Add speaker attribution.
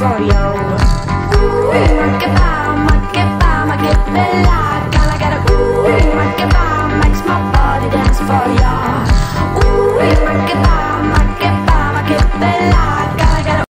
Speaker 1: for you. Ooh, make it by, make it by, make it